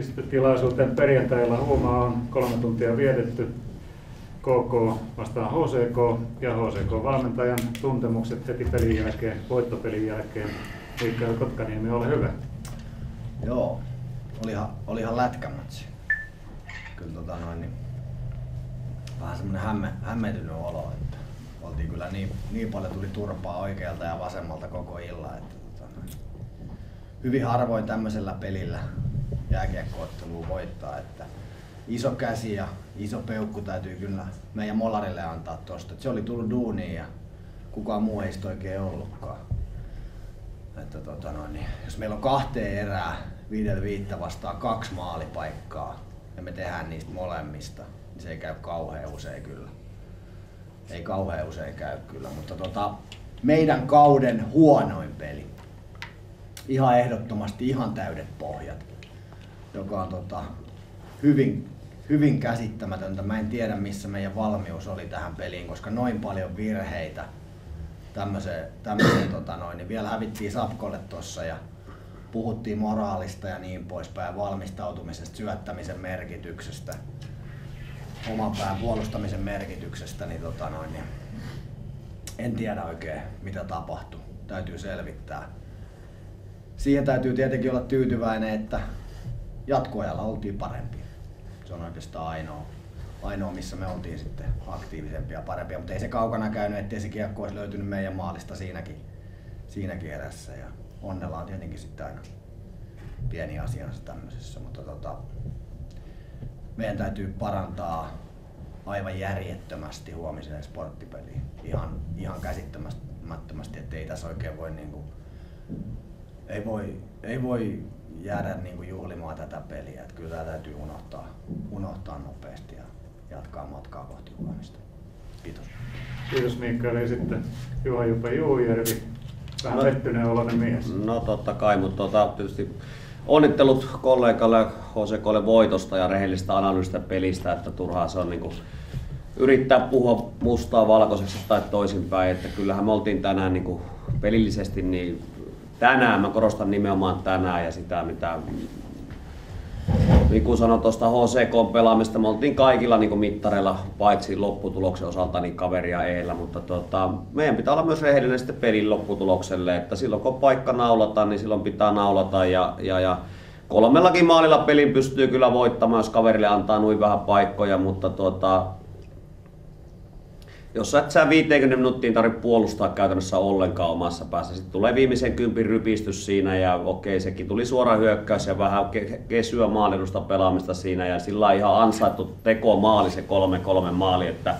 lehdistötilaisuuteen perjantailla. Huomaa on kolme tuntia vietetty. KK vastaan HCK ja HCK-valmentajan tuntemukset heti pelin jälkeen, voittopelin jälkeen. Mikael Kotkaniemi, ole hyvä. Joo, olihan, olihan lätkämatsi. Kyllä tota noin, niin vähän semmonen hämme, hämmentynyt olo, että oltiin kyllä niin, niin paljon tuli turpaa oikealta ja vasemmalta koko illan, että tota hyvin harvoin tämmöisellä pelillä jääkiekkoottelua voittaa, että iso käsi ja iso peukku täytyy kyllä meidän molarille antaa tosta. se oli tullut duuniin ja kukaan muu ei oikein ollutkaan. Että tota noin, niin jos meillä on kahteen erää viidellä viittä vastaan kaksi maalipaikkaa ja me tehdään niistä molemmista, niin se ei käy kauhean usein kyllä. Ei kauhean usein käy kyllä, mutta tota, meidän kauden huonoin peli. Ihan ehdottomasti ihan täydet pohjat, joka on tota, hyvin, hyvin käsittämätöntä. Mä en tiedä missä meidän valmius oli tähän peliin, koska noin paljon virheitä tämmöiseen, tämmöiseen tota noin, niin vielä hävittiin Sapkolle tossa ja puhuttiin moraalista ja niin poispäin, valmistautumisesta, syöttämisen merkityksestä, oman pään puolustamisen merkityksestä, niin, tota noin, niin en tiedä oikein mitä tapahtui. Täytyy selvittää. Siihen täytyy tietenkin olla tyytyväinen, että jatkoajalla oltiin parempi. Se on oikeastaan ainoa, ainoa missä me oltiin sitten aktiivisempia ja parempia, mutta ei se kaukana käynyt, ettei se kiekko olisi löytynyt meidän maalista siinäkin, siinäkin erässä. Ja onnella on tietenkin sitten aina pieni asiansa tämmöisessä, mutta tota, meidän täytyy parantaa aivan järjettömästi huomiseen sporttipeliin. Ihan, ihan käsittämättömästi, että ei tässä oikein voi niinku, ei voi, ei voi jäädä niinku juhlimaan tätä peliä. Että kyllä tämä täytyy unohtaa, unohtaa nopeasti ja jatkaa matkaa kohti huomista. Kiitos. Kiitos Mikael ja sitten Juha Juppe Juujärvi, vähän no, pettyneen oloinen mies. No totta kai, mutta tota, tietysti onnittelut kollegalle HCKlle voitosta ja rehellistä analyysistä pelistä, että turhaa se on niin kuin yrittää puhua mustaa valkoiseksi tai toisinpäin, että kyllähän me oltiin tänään niin kuin pelillisesti niin tänään, mä korostan nimenomaan tänään ja sitä mitä niin kuin sanoin tuosta HCK-pelaamista, me oltiin kaikilla niin kuin mittareilla, paitsi lopputuloksen osalta, niin kaveria eellä, mutta tota, meidän pitää olla myös rehellinen sitten pelin lopputulokselle, että silloin kun paikka naulata, niin silloin pitää naulata ja, ja, ja kolmellakin maalilla pelin pystyy kyllä voittamaan, jos kaverille antaa noin vähän paikkoja, mutta tuota, jos et sä 50 minuuttiin tarvitse puolustaa käytännössä ollenkaan omassa päässä. Sitten tulee viimeisen kympin rypistys siinä ja okei, sekin tuli suora hyökkäys ja vähän kesyä maalilusta pelaamista siinä ja sillä ihan ansaittu teko maali se 3-3 maali, että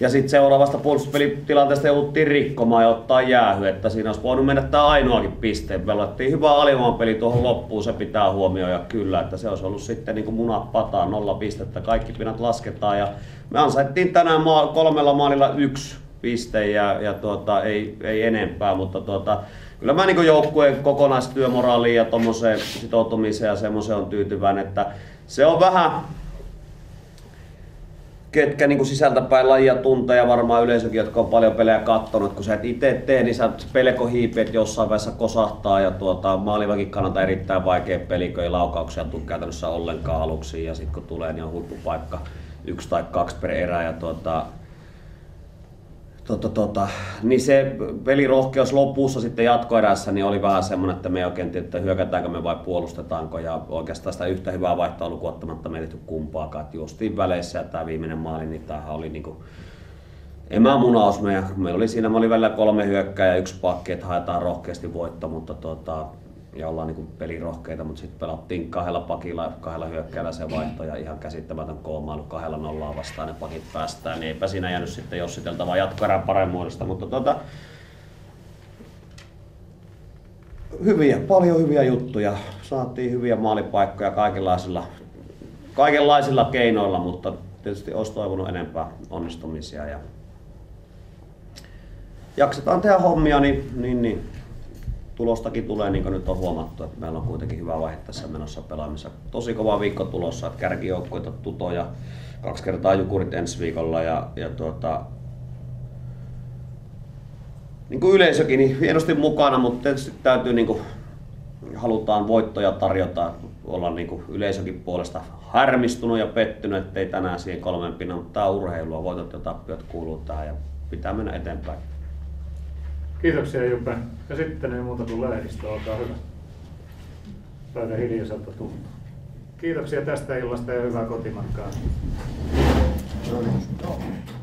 ja sitten seuraavasta puolustuspelitilanteesta jouduttiin rikkomaan ja ottaa jäähy, että siinä olisi voinut mennä tämä ainoakin piste. Pelattiin hyvä peli tuohon loppuun, se pitää huomioida kyllä, että se olisi ollut sitten niin kuin munat pataa, nolla pistettä, kaikki pinat lasketaan ja me ansaittiin tänään maa, kolmella maalilla yksi piste ja, ja tuota, ei, ei enempää, mutta tuota, kyllä mä niin joukkueen kokonaistyömoraaliin ja tuommoiseen sitoutumiseen ja semmoiseen on tyytyväinen, että se on vähän ketkä niin kuin sisältäpäin lajia tuntee ja varmaan yleisökin, jotka on paljon pelejä kattonut, kun sä et itse tee, niin sä pelko hiipeet jossain vaiheessa kosahtaa ja tuota, maalivakin kannalta erittäin vaikea peli, kun ei laukauksia tule käytännössä ollenkaan aluksi ja sitten kun tulee, niin on huippupaikka yksi tai kaksi per erä ja tuota, Tota, tota, niin se pelirohkeus lopussa sitten jatkoerässä niin oli vähän semmoinen, että me ei oikein tiedä, että hyökätäänkö me vai puolustetaanko. Ja oikeastaan sitä yhtä hyvää vaihtoa lukuottamatta me ei kumpaakaan. Että justiin väleissä ja tämä viimeinen maali, niin tämähän oli niinku emämunaus. Meidän, meillä oli siinä, me oli välillä kolme hyökkää ja yksi pakki, että haetaan rohkeasti voitto, mutta tota, ja ollaan niin pelirohkeita, mutta sitten pelattiin kahdella pakilla, kahdella hyökkäällä se vaihto ja ihan käsittämätön koomailu kahdella nollaa vastaan ne pakit päästään, niin eipä siinä jäänyt sitten jossiteltavaa jatkoerän paremmuudesta, mutta tota, hyviä, paljon hyviä juttuja. Saatiin hyviä maalipaikkoja kaikenlaisilla, kaikenlaisilla keinoilla, mutta tietysti olisi toivonut enempää onnistumisia. Ja jaksetaan tehdä hommia, niin, niin, niin tulostakin tulee, niin kuin nyt on huomattu, että meillä on kuitenkin hyvä vaihe tässä menossa pelaamissa. Tosi kova viikko tulossa, että kärkijoukkoita tutoja, kaksi kertaa jukurit ensi viikolla ja, ja tuota, niin kuin yleisökin niin hienosti mukana, mutta tietysti täytyy niin kuin halutaan voittoja tarjota, olla niin kuin yleisökin puolesta harmistunut ja pettynyt, ettei tänään siihen kolmen pinnan, mutta tämä on urheilua, voitot ja tappiot kuuluu tähän ja pitää mennä eteenpäin. Kiitoksia Juppe. Ja sitten ei muuta kuin lähdistä, olkaa hyvä. Päivä hiljaiselta tuntuu. Kiitoksia tästä illasta ja hyvää kotimatkaa. Kiitos.